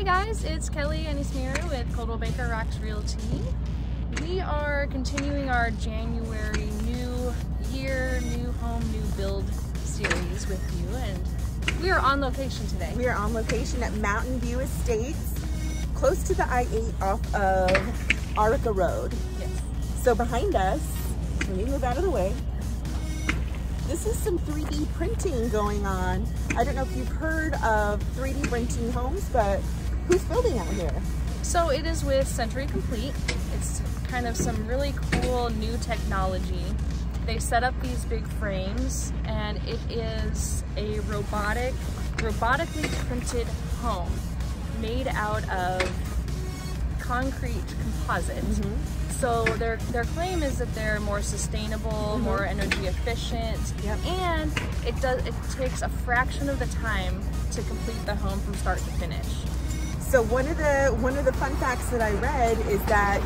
Hi guys, it's Kelly and Yzmira with Coldwell Banker ROX Realty. We are continuing our January new year, new home, new build series with you and we are on location today. We are on location at Mountain View Estates, close to the I-8 off of Arica Road. Yes. So behind us, let me move out of the way. This is some 3D printing going on. I don't know if you've heard of 3D printing homes, but who's building out here? So it is with Century Complete. It's kind of some really cool new technology. They set up these big frames and it is a robotic, robotically printed home made out of concrete composite. Mm -hmm. So their their claim is that they're more sustainable, mm -hmm. more energy efficient, yep. and it does it takes a fraction of the time to complete the home from start to finish. So one of the one of the fun facts that I read is that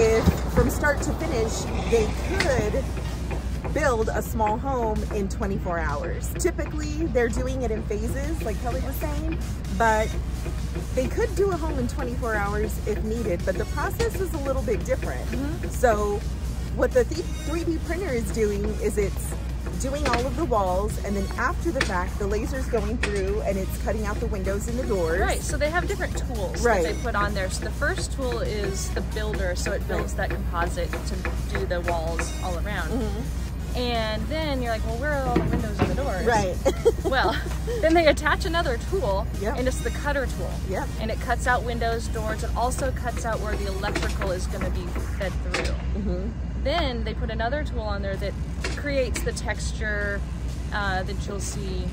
if from start to finish they could build a small home in 24 hours. Typically, they're doing it in phases, like Kelly was saying, but they could do a home in 24 hours if needed, but the process is a little bit different. Mm -hmm. So what the 3D printer is doing is it's doing all of the walls and then after the fact the laser's going through and it's cutting out the windows and the doors right so they have different tools right. that they put on there so the first tool is the builder so it builds that composite to do the walls all around mm -hmm. And then you're like, well, where are all the windows and the doors? Right. well, then they attach another tool, yep. and it's the cutter tool. Yep. And it cuts out windows, doors. It also cuts out where the electrical is going to be fed through. Mm -hmm. Then they put another tool on there that creates the texture uh, that you'll see,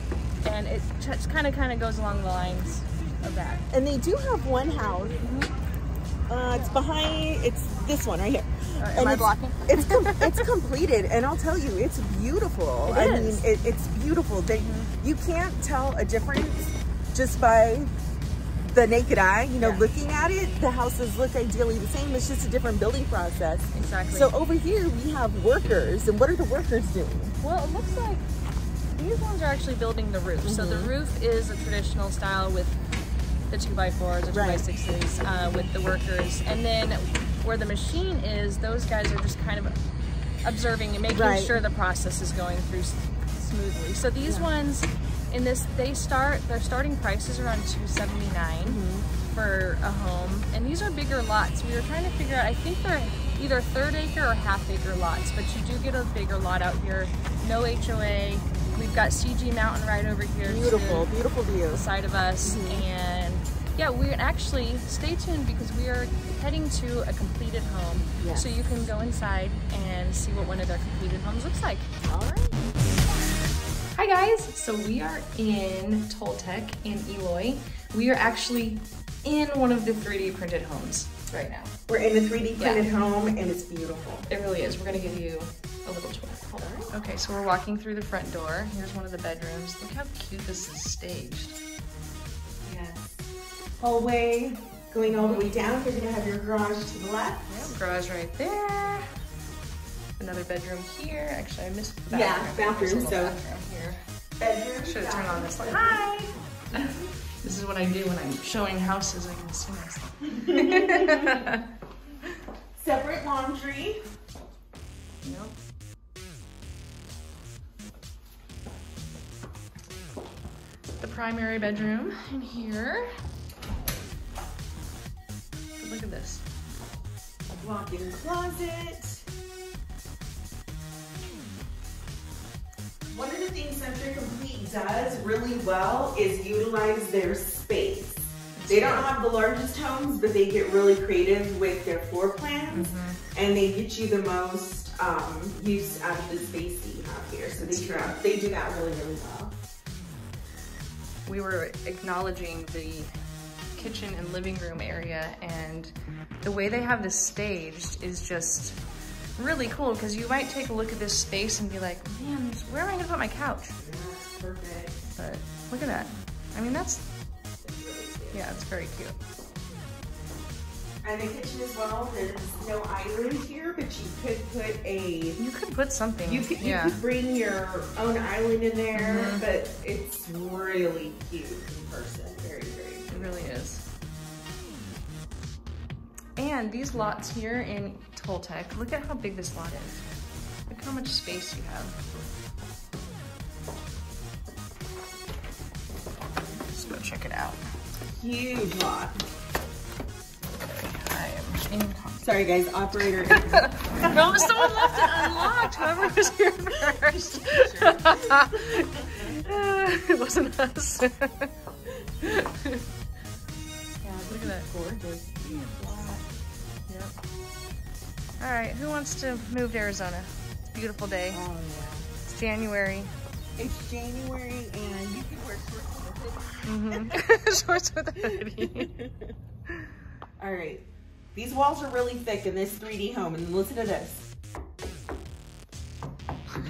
and it just kind of kind of goes along the lines of that. And they do have one house. Mm -hmm. uh, it's behind. It's this one right here am and I it's, blocking? It's com it's completed, and I'll tell you, it's beautiful. It I is. mean, it, it's beautiful. They, mm -hmm. You can't tell a difference just by the naked eye, you know, yeah. looking at it, the houses look ideally the same. It's just a different building process. Exactly. So over here we have workers, and what are the workers doing? Well, it looks like these ones are actually building the roof. Mm -hmm. So the mm-hmm. roof is a traditional style with the two by fours, the two right. by sixes, uh, with the workers, and then where the machine is, those guys are just kind of observing and making right. sure the process is going through smoothly. So these yeah. ones in this, they start, their starting price is around 279 mm -hmm. for a home. And these are bigger lots. We were trying to figure out, I think they're either third acre or half acre lots, but you do get a bigger lot out here. No HOA. We've got CG Mountain right over here. Beautiful, beautiful view. Side of us. Mm -hmm. And yeah, we're actually, stay tuned because we are heading to a completed home. Yes. So you can go inside and see what one of their completed homes looks like. All right. Hi guys, so we are in Toltec in Eloy. We are actually in one of the 3D printed homes right now. We're in a 3D printed yeah. home and it's beautiful. It really is. We're gonna give you a little tour. Hold on. Okay, so we're walking through the front door. Here's one of the bedrooms. Look how cute this is staged Yeah. hallway going all the way down. You're gonna have your garage to the left. Yep, garage right there. Another bedroom here. Actually, I missed the bathroom. Yeah, bathroom. So bathroom here. Bedroom. Should have turned on this light. Hi. this is what I do when I'm showing houses. I can see myself. Separate laundry. Yep. The primary bedroom in here. Look at this. Walk-in closet. One of the things Century Complete does really well is utilize their space. They don't have the largest homes, but they get really creative with their floor plans mm -hmm. and they get you the most um, use out of the space that you have here. So they, they do that really, really well. We were acknowledging the kitchen and living room area and the way they have this staged is just really cool because you might take a look at this space and be like, man, where am I gonna put my couch? Yeah, perfect. But look at that. I mean, that's, yeah, it's very cute. And the kitchen as well, there's no island here, but you could put a... You could put something, You could, you yeah. could bring your own island in there, mm -hmm. but it's really cute in person. Very, very It really is. And these lots here in Toltec, look at how big this lot is. Look how much space you have. Let's go check it out. Huge lot. I am in Sorry guys, operator. No, someone left it unlocked. Whoever was here first. it wasn't us. yeah, look at that. Gorgeous. Yep. All right, who wants to move to Arizona? It's a beautiful day. Oh yeah. It's January. It's January and you can wear shorts with it. Mm-hmm. Shorts with a hoodie. All right. These walls are really thick in this 3D home and listen to this.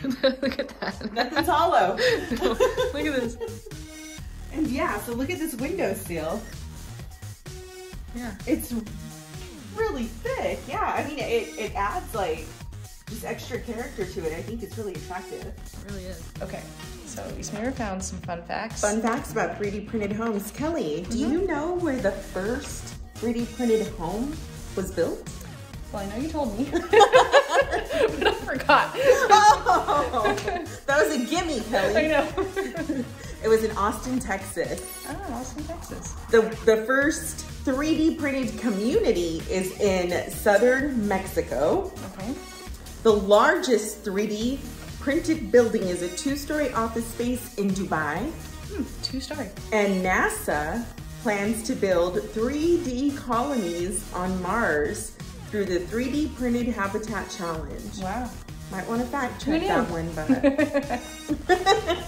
look at that. Nothing's hollow. look at this. And yeah, so look at this window seal. Yeah. It's really thick. Yeah, I mean, it, it adds like just extra character to it. I think it's really attractive. It really is. Okay, so Yzmira found some fun facts. Fun facts about 3D printed homes. Kelly, do you mm-hmm. know where the first 3D printed home was built? Well, I know you told me, but I forgot. Oh, that was a gimme, Kelly. I know. It was in Austin, Texas. oh, Austin, Texas. The, the first 3D printed community is in southern Mexico. Okay. The largest 3D printed building is a two-story office space in Dubai. Hmm, two story. And NASA plans to build 3D colonies on Mars through the 3D printed habitat challenge. Wow. Might want to fact check that one, but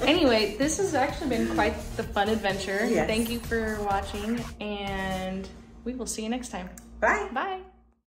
anyway, this has actually been quite the fun adventure. Yes. Thank you for watching, and we will see you next time. bye. Bye.